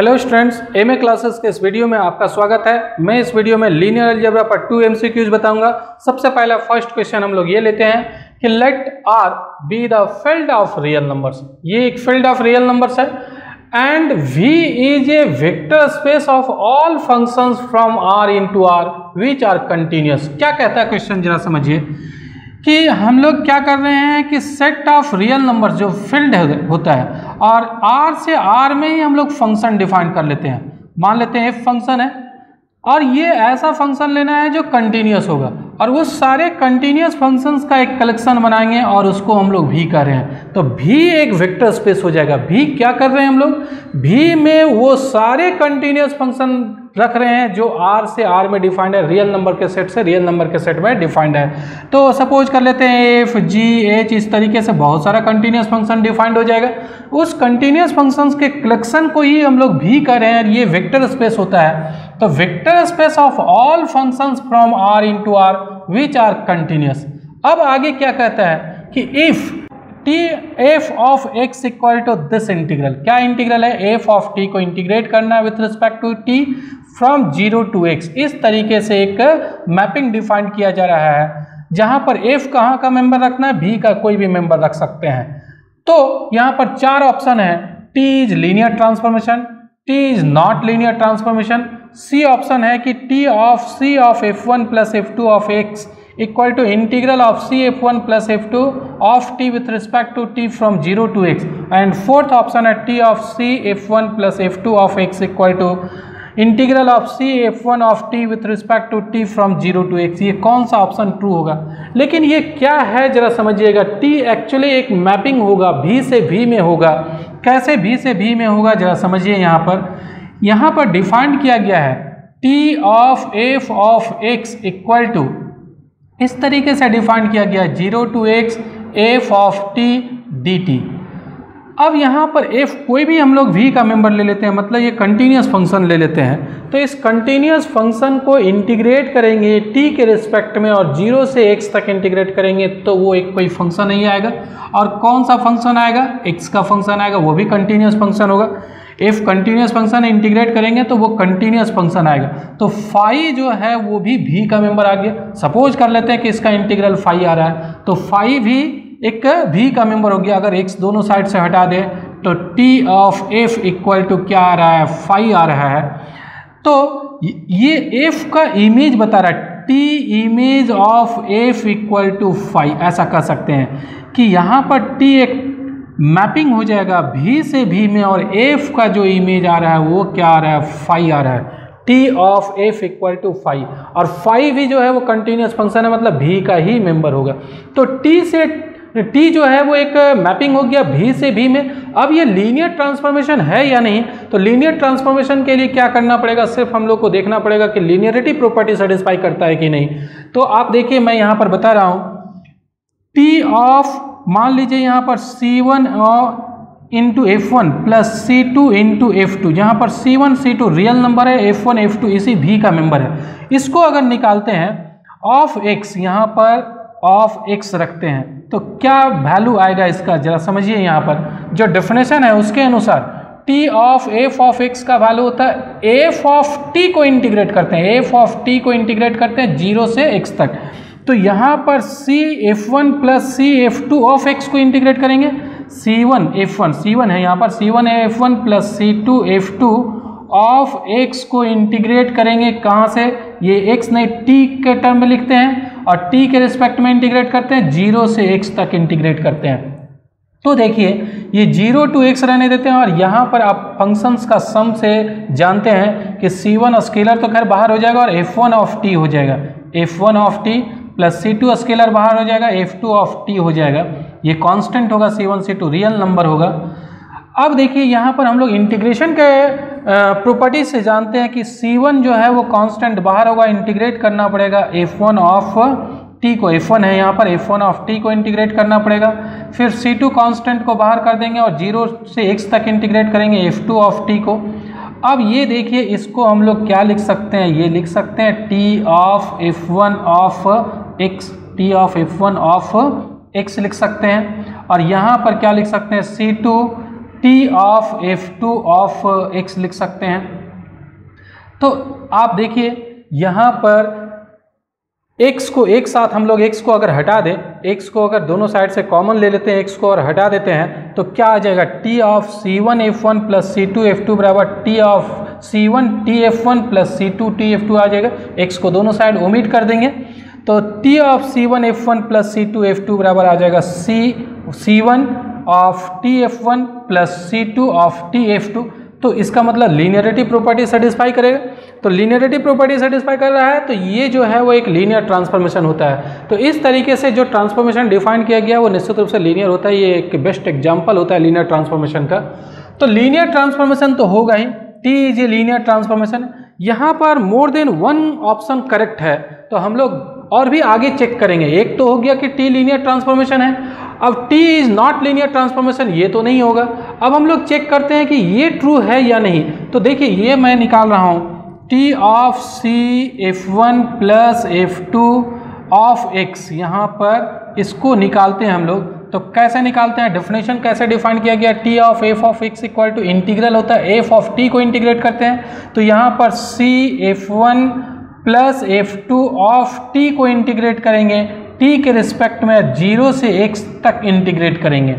Hello students M A classes के इस video में आपका स्वागत है। मैं इस वीडियो में लीनियर अलजेब्रा पर टू एमसीक्यूज बताऊँगा। सबसे पहला फ़र्स्ट क्वेश्चन हम लोग ये लेते हैं कि let R be the field of real numbers ये एक फ़ील्ड ऑफ़ रियल नंबर्स है। And v is a vector space of all functions from r into R which are continuous क्या कहता है क्वेश्चन जरा समझिए। कि हम लोग क्या कर रहे हैं कि सेट ऑफ़ रियल नंबर जो फ़ील्ड होता है, और आर से आर में ही हम लोग फ़ंक्शन डिफाइन कर लेते हैं। मान लेते हैं एफ़ फ़ंक्शन है, और ये ऐसा फ़ंक्शन लेना है जो कंटिन्यूस होगा, और वो सारे कंटिन्यूस फ़ंक्शंस का एक कलेक्शन बनाएँगे, और उसको हम लोग भी कर रहे हैं। तो भी एक वेक्टर स्पेस हो जाएगा। भी क्या कर रहे हैं हम लोग? भी में वो सारे कंटिन्यूस फ़ंक्शन रख रहे हैं, जो आर से आर में डिफाइंड है रियल नंबर के सेट से रियल नंबर के सेट में डिफाइंड है। तो सपोज़ कर लेते हैं एफ़ जी एच इस तरीके से बहुत सारा कंटिन्यूस फ़ंक्शन डिफाइंड हो जाएगा। उस कंटिन्यूस फ़ंक्शंस के कलेक्शन को ही हम लोग भी कर रहे हैं ये वेक्टर स्पेस होता है। तो vector space of all functions from R into R which are continuous अब आगे क्या कहता है कि if T F of X equal to this integral क्या इंटीग्रल है? एफ़ ऑफ़ टी को इंटीग्रेट करना है with respect to T from zero to X इस तरीके से एक मैपिंग डिफाइन किया जा रहा है। जहाँ पर एफ़ कहाँ का मेंबर रखना है भी का कोई भी मेंबर रख सकते हैं। तो यहाँ पर चार ऑप्शन है। T is linear transformation T is not linear transformation C option है कि T of C of F one plus F two of X equal to integral of C F one plus F two of T with respect to T from zero to X and fourth option है T of C F one plus F two of X equal to integral of C F one of T with respect to T from zero to X ये कौन सा option true होगा? लेकिन ये क्या है? जरा समझिएगा टी एक्चुअली एक मैपिंग होगा भी से भी में होगा। कैसे भी से भी में होगा? जरा समझिए यहाँ पर। यहाँ पर डिफाइंड किया गया है T of F of X equal to इस तरीके से डिफाइंड किया गया zero to X F of T D T अब यहाँ पर एफ़ कोई भी हम लोग वी का मेंबर ले लेते हैं मतलब ये कंटिन्यूस फ़ंक्शन ले लेते हैं तो इस कंटिन्यूस फ़ंक्शन को इंटीग्रेट करेंगे टी के रिस्पेक्ट में और ज़ीरो से एक्स तक इंटीग्रेट करेंगे तो वो एक कोई फ़ंक्शन नहीं आएगा। और कौन सा फ़ंक्शन आएगा? एक्स का फ़ंक्शन आएगा, वो भी कंटिन्यूस फ़ंक्शन होगा। इफ़ कंटिन्यूस फ़ंक्शन इंटीग्रेट करेंगे तो वो कंटिन्यूस फ़ंक्शन आएगा। तो फाई जो है, वो भी भी का मेंबर आ गया। सपोज़ कर लेते हैं कि इसका इंटीग्रल फाई आ रहा है तो फाई भी एक भी का मेंबर हो गया, अगर एक्स दोनों साइड से हटा दे तो T of F equal to क्या आ रहा है? फाइव आ रहा है। तो ये एफ़ का इमेज बता रहा है। T image of F equal to five ऐसा कर सकते हैं कि यहाँ पर टी एक मैपिंग हो जाएगा भी से भी में, और एफ़ का जो इमेज आ रहा है, वो क्या आ रहा है? फाइव आ रहा है। T of F equal to five और फाइव भी जो है, वो कंटिन्यूस फ़ंक्शन है मतलब भी का ही मेंबर होगा तो टी से टी जो है वो एक मैपिंग हो गया भी से भी में। अब ये लीनियर ट्रांसफॉर्मेशन है या नहीं? तो लीनियर ट्रांसफॉर्मेशन के लिए क्या करना पड़ेगा? सिर्फ़ हम लोग को देखना पड़ेगा कि लीनियरिटी प्रॉपर्टी सेटिस्फाई करता है कि नहीं। तो आप देखिए, मैं यहाँ पर बता रहा हूँ। टी ऑफ़ मान लीजिए यहाँ पर C one into F one plus C two into F two यहाँ पर C one C two real number है एफ़ वन एफ़ टू इसी भी का मेंबर है। इसको अगर निकालते हैं ऑफ़ एक्स यहाँ पर ऑफ़ एक्स रखते हैं। तो क्या वैल्यू आएगा इसका? जरा समझिए यहाँ पर। जो डेफिनेशन है उसके अनुसार T of F of X का वैल्यू होता है। एफ़ ऑफ़ टी को इंटीग्रेट करते हैं। एफ़ ऑफ़ टी को इंटीग्रेट करते हैं ज़ीरो से एक्स तक। तो यहाँ पर C F one plus C F two of X को इंटीग्रेट करेंगे। C one F one C one है यहाँ पर। C one F one plus C two F two of X को इंटीग्रेट करेंगे। कहाँ से? ये एक्स नहीं टी के टर्म में लिखते हैं। और टी के रिस्पेक्ट में इंटीग्रेट करते हैं ज़ीरो से एक्स तक इंटीग्रेट करते हैं। तो देखिए, ये ज़ीरो टू एक्स रहने देते हैं और यहाँ पर आप फ़ंक्शंस का सम से जानते हैं कि सी वन स्केलर तो खैर बाहर हो जाएगा और एफ़ वन ऑफ़ टी हो जाएगा। F one of T plus C two scalar बाहर हो जाएगा एफ़ टू ऑफ़ टी हो जाएगा। ये कांस्टेंट होगा C one C two real number होगा। अब देखिए, यहाँ पर हम लोग इंटीग्रेशन के प्रॉपर्टी से जानते हैं कि सी वन जो है वो कांस्टेंट बाहर होगा इंटीग्रेट करना पड़ेगा। एफ़ वन ऑफ़ टी को एफ़ वन है यहाँ पर एफ़ वन ऑफ़ टी को इंटीग्रेट करना पड़ेगा। फिर सी टू कॉन्स्टेंट को बाहर कर देंगे और ज़ीरो से एक्स तक इंटीग्रेट करेंगे एफ़ टू ऑफ़ टी को। अब ये देखिए, इसको हम लोग क्या लिख सकते हैं? ये लिख सकते हैं T of F one of X T of F one of X लिख सकते हैं। और यहाँ पर क्या लिख सकते हैं? C two T of F two of X लिख सकते हैं। तो आप देखिए, यहाँ पर x को एक साथ हम लोग x को अगर हटा दें x को अगर दोनों साइड से कॉमन ले लेते हैं x को और हटा देते हैं तो क्या आ जाएगा? t of C one F one plus C two F two बराबर T of C one, T F one plus C two, T F two आ जाएगा। एक्स को दोनों साइड ओमिट कर देंगे तो T of C one F one plus C two F two बराबर आ जाएगा C C one of T F one plus C two of T F two तो इसका मतलब लीनियरिटी प्रॉपर्टी सेटिस्फाई करेगा। तो लीनियरिटी प्रॉपर्टी सेटिस्फाई कर रहा है तो ये जो है वो एक लीनियर ट्रांसफॉर्मेशन होता है। तो इस तरीके से जो ट्रांसफॉर्मेशन डिफाइन किया गया, वो निश्चित रूप से लीनियर होता है। ये एक बेस्ट एग्ज़ाम्पल होता है लीनियर ट्रांसफॉर्मेशन का। तो लीनियर ट्रांसफॉर्मेशन तो होगा ही। T is a linear transformation यहाँ पर more than one option correct है। तो हम लोग और भी आगे चेक करेंगे। एक तो हो गया कि टी लीनियर ट्रांसफॉर्मेशन है अब T is not linear transformation ये तो नहीं होगा। अब हम लोग चेक करते हैं कि ये ट्रू है या नहीं। तो देखिए, ये मैं निकाल रहा हूँ। T of C F one plus F two of X यहाँ पर इसको निकालते हैं हम लोग। तो कैसे निकालते हैं? डेफिनेशन कैसे डिफाइन किया गया? T of F of X equal to integral होता है। एफ़ ऑफ़ टी को इंटीग्रेट करते हैं। तो यहाँ पर C F one plus F two of T को इंटीग्रेट करेंगे। टी के रिस्पेक्ट में ज़ीरो से एक्स तक इंटीग्रेट करेंगे।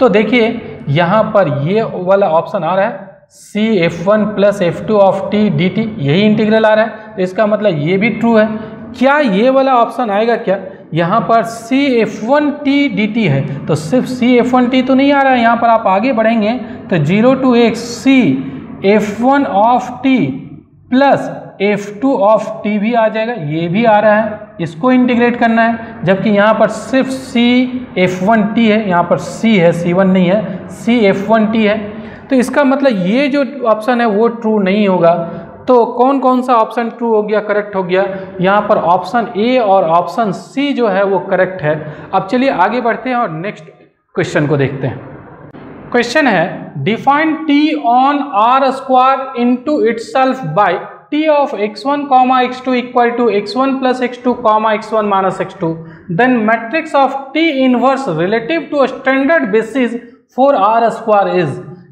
तो देखिए, यहाँ पर ये वाला ऑप्शन आ रहा है। C F one plus F two of T D T यही इंटीग्रल आ रहा है। तो इसका मतलब ये भी ट्रू है। क्या ये वाला ऑप्शन आएगा क्या? यहाँ पर C F one T D T है। तो सिर्फ़ सी एफ़ वन टी तो नहीं आ रहा है। यहाँ पर आप आगे बढ़ेंगे तो zero to X C F one of T plus F two of T भी आ जाएगा। ये भी आ रहा है। इसको इंटीग्रेट करना है, जबकि यहाँ पर सिर्फ़ सी एफ़ वन टी है, यहाँ पर सी है सी वन नहीं है सी एफ़ वन टी है। तो इसका मतलब ये जो ऑप्शन है, वो ट्रू नहीं होगा। तो कौन कौन सा ऑप्शन ट्रू हो गया करेक्ट हो गया? यहाँ पर ऑप्शन ए और ऑप्शन सी जो है, वो करेक्ट है। अब चलिए आगे बढ़ते हैं और नेक्स्ट क्वेश्चन को देखते हैं। क्वेश्चन है define T on R square into itself by t of x1 comma x2 equal to x1 plus x2 comma x1 minus x2 then matrix of t inverse relative to a standard basis for r square is.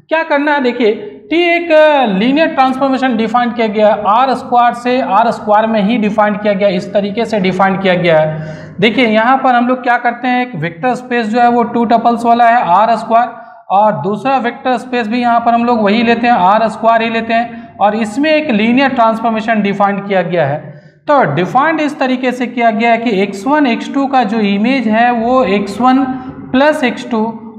क्या करना है? देखिए, t एक linear transformation define किया गया है। R square से R square में ही डिफाइन किया गया इस तरीके से डिफाइन किया गया है। देखिए, यहाँ पर हम लोग क्या करते हैं? एक वेक्टर स्पेस जो है वो टू टपल्स वाला है आर स्क्वायर और दूसरा वेक्टर स्पेस भी यहाँ पर हम लोग वही लेते हैं आर स्क्वायर ही लेते हैं। और इसमें एक लीनियर ट्रांसफॉर्मेशन डिफाइंड किया गया है। तो डिफाइंड इस तरीके से किया गया है कि x1 x2 का जो इमेज है, वो x1 वन प्लस एक्स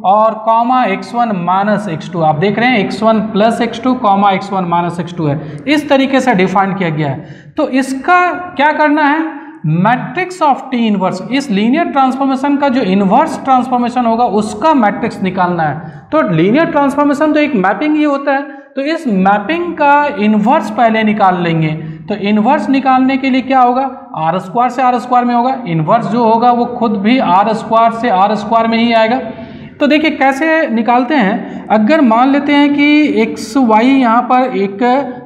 और कॉमा x1 माइनस एक्स आप देख रहे हैं x1 plus X two comma X one minus X है। इस तरीके से डिफाइन किया गया है। तो इसका क्या करना है? मैट्रिक्स ऑफ़ टी इनवर्स इस लीनियर ट्रांसफॉर्मेशन का जो इनवर्स ट्रांसफॉर्मेशन होगा, उसका मैट्रिक्स निकालना है। तो लीनियर ट्रांसफॉर्मेशन तो एक मैपिंग ही होता है। तो इस मैपिंग का इन्वर्स पहले निकाल लेंगे। तो इन्वर्स निकालने के लिए क्या होगा? आर स्क्वायर से आर स्क्वायर में होगा। इन्वर्स जो होगा वो खुद भी आर स्क्वायर से आर स्क्वायर में ही आएगा। तो देखिए कैसे निकालते हैं। अगर मान लेते हैं कि एक्स वाई यहाँ पर एक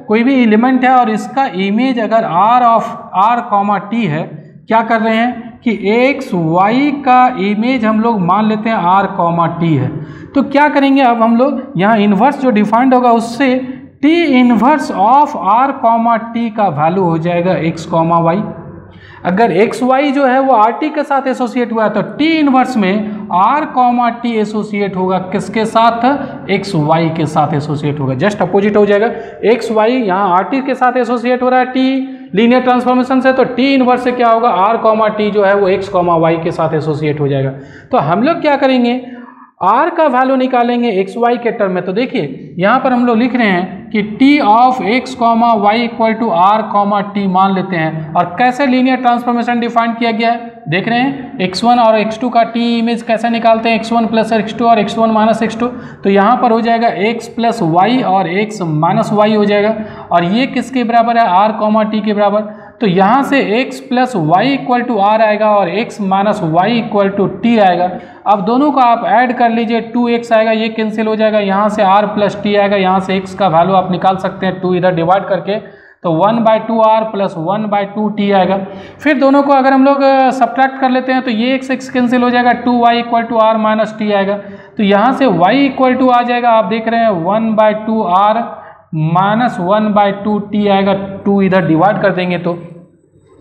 कोई भी एलिमेंट है और इसका इमेज अगर R of R comma T है, क्या कर रहे हैं? कि एक्स वाई का इमेज हम लोग मान लेते हैं आर कॉमा टी है। तो क्या करेंगे अब हम लोग? यहाँ इन्वर्स जो डिफाइंड होगा उससे T inverse of R comma T का वैल्यू हो जाएगा एक्स कॉमा वाई अगर एक्स वाई जो है वो आर टी के साथ एसोसिएट हुआ है तो टी इनवर्स में आर कॉमा टी एसोसिएट होगा किसके साथ? एक्स वाई के साथ एसोसिएट होगा। जस्ट अपोजिट हो जाएगा। एक्स वाई यहाँ आर टी के साथ एसोसिएट हो रहा है टी लीनियर ट्रांसफॉर्मेशन से तो टी इनवर्स से क्या होगा? आर कॉमा टी जो है वो एक्स कॉमा वाई के साथ एसोसिएट हो जाएगा। तो हम लोग क्या करेंगे? आर का वैल्यू निकालेंगे एक्स वाई के टर्म में। तो देखिए, यहाँ पर हम लोग लिख रहे हैं कि T of X comma Y equal to R comma T मान लेते हैं। और कैसे लीनियर ट्रांसफॉर्मेशन डिफाइन किया गया है? देख रहे हैं एक्स वन और एक्स टू का टी इमेज कैसे निकालते हैं? एक्स वन प्लस एक्स और एक्स वन माइनस एक्स तो यहाँ पर हो जाएगा एक्स प्लस वाई और एक्स माइनस वाई हो जाएगा। और ये किसके बराबर है? आर कॉमा टी के बराबर। तो यहाँ से x plus Y equal to R आएगा और x minus Y equal to T आएगा। अब दोनों का आप ऐड कर लीजिए टू एक्स आएगा, ये कैंसिल हो जाएगा, यहाँ से r प्लस टी आएगा, यहाँ से x का वैल्यू आप निकाल सकते हैं टू इधर डिवाइड करके। तो one by two R plus one by two T आएगा। फिर दोनों को अगर हम लोग सब्ट्रैक्ट कर लेते हैं तो ये एक्स एक्स कैंसिल हो जाएगा two Y equal to R minus T आएगा। तो यहाँ से वाई इक्वल टू आ जाएगा, आप देख रहे हैं one by two R minus one by two T आएगा, टू इधर डिवाइड कर देंगे तो।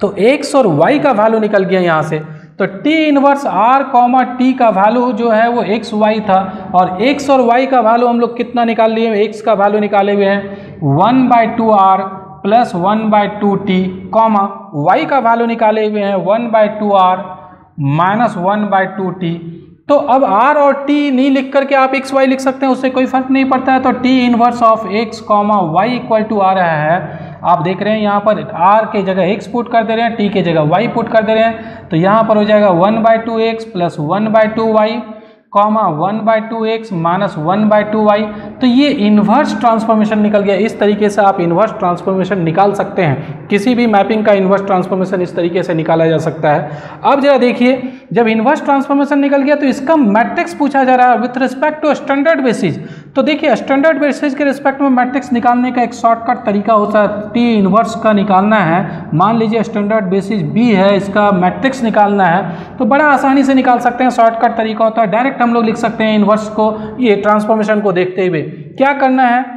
तो एक्स और वाई का वैल्यू निकल गया यहाँ से। तो T inverse R comma T का वैल्यू जो है वो एक्स वाई था। और एक्स और वाई का वैल्यू हम लोग कितना निकाल लिए? एक्स का वैल्यू निकाले हुए हैं। One by two R plus one by two T comma Y का वैल्यू निकाले हुए हैं। One by two R minus one by two T. तो अब आर और टी नहीं लिख करके आप एक्स वाई लिख सकते हैं, उससे कोई फ़र्क नहीं पड़ता है। तो T inverse of X comma Y equal to आ रहा है। आप देख रहे हैं यहाँ पर आर के जगह एक्स पुट कर दे रहे हैं टी के जगह वाई पुट कर दे रहे हैं। तो यहाँ पर हो जाएगा one by two X plus one by two Y comma one by two X minus one by two Y तो ये इन्वर्स ट्रांसफॉर्मेशन निकल गया। इस तरीके से आप इन्वर्स ट्रांसफॉर्मेशन निकाल सकते हैं। किसी भी मैपिंग का इन्वर्स ट्रांसफॉर्मेशन इस तरीके से निकाला जा सकता है। अब जरा देखिए, जब इन्वर्स ट्रांसफॉर्मेशन निकल गया तो इसका मैट्रिक्स पूछा जा रहा है with respect to standard basis. तो देखिए स्टैंडर्ड बेसिस के रिस्पेक्ट में मैट्रिक्स निकालने का एक शॉर्टकट तरीका होता है टी इनवर्स का निकालना है। मान लीजिए स्टैंडर्ड बेसिस बी है, इसका मैट्रिक्स निकालना है तो बड़ा आसानी से निकाल सकते हैं। शॉर्टकट तरीका होता है डायरेक्ट हम लोग लिख सकते हैं इनवर्स को, ये ट्रांसफॉर्मेशन को देखते हुए। क्या करना है?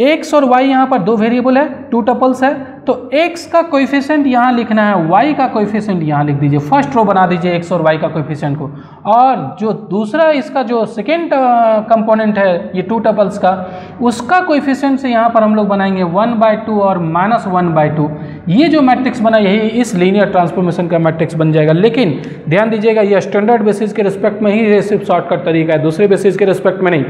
एक्स और वाई यहाँ पर दो वेरिएबल है टू टपल्स है तो एक्स का कोएफिशिएंट यहाँ लिखना है वाई का कोएफिशिएंट यहाँ लिख दीजिए। फ़र्स्ट रो बना दीजिए x और वाई का कोएफिशिएंट को। और जो दूसरा इसका जो सेकेंड कंपोनेंट है, ये टू टपल्स का, उसका कोएफिशिएंट से यहाँ पर हम लोग बनाएँगे वन बाई टू और माइनस वन बाय टू ये जो मैट्रिक्स बना, यही इस लीनियर ट्रांसफॉर्मेशन का मैट्रिक्स बन जाएगा। लेकिन ध्यान दीजिएगा, ये स्टैंडर्ड बेसिस के रिस्पेक्ट में ही ये सिर्फ़ शॉर्टकट तरीका है, दूसरे बेसिस के रिस्पेक्ट में नहीं।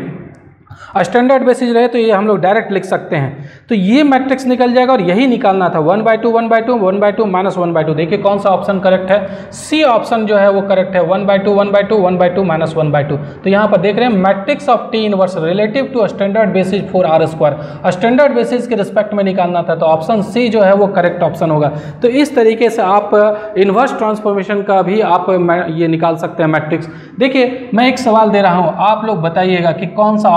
स्टैंडर्ड बेसिस रहे तो ये हम लोग डायरेक्ट लिख सकते हैं। तो ये मैट्रिक्स निकल जाएगा और यही निकालना था। One by two, one by two, one by two minus one by two. देखिए कौन सा ऑप्शन करेक्ट है? सी ऑप्शन जो है वो करेक्ट है। One by two, one by two, one by two minus one by two. तो यहाँ पर देख रहे हैं, matrix of T inverse relative to standard basis for R square. Standard basis के रिस्पेक्ट में निकालना था तो ऑप्शन सी जो है वो करेक्ट ऑप्शन होगा। तो इस तरीके से आप इन्वर्स ट्रांसफॉर्मेशन का भी आप ये निकाल सकते हैं मैट्रिक्स। देखिए, मैं एक सवाल दे रहा हूँ। आप लोग बताइएगा कि कौन सा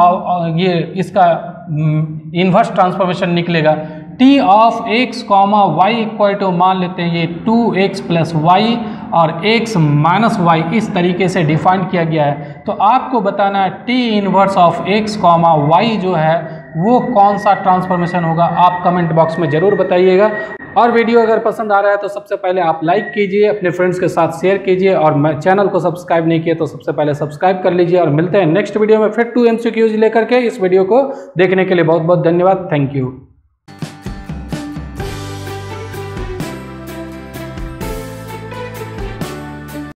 ये इसका इन्वर्स हम्म, ट्रांसफॉर्मेशन निकलेगा। T of X comma Y equal to मान लेते हैं ये टू एक्स प्लस वाई और एक्स माइनस वाई इस तरीके से डिफाइन किया गया है। तो आपको बताना है T inverse of X comma Y जो है वो कौन सा ट्रांसफॉर्मेशन होगा, आप कमेंट बॉक्स में ज़रूर बताइएगा। और वीडियो अगर पसंद आ रहा है तो सबसे पहले आप लाइक कीजिए, अपने फ्रेंड्स के साथ शेयर कीजिए, और चैनल को सब्सक्राइब नहीं किया तो सबसे पहले सब्सक्राइब कर लीजिए, और मिलते हैं नेक्स्ट वीडियो में फिर टू एम लेकर के। इस वीडियो को देखने के लिए बहुत बहुत धन्यवाद। Thank you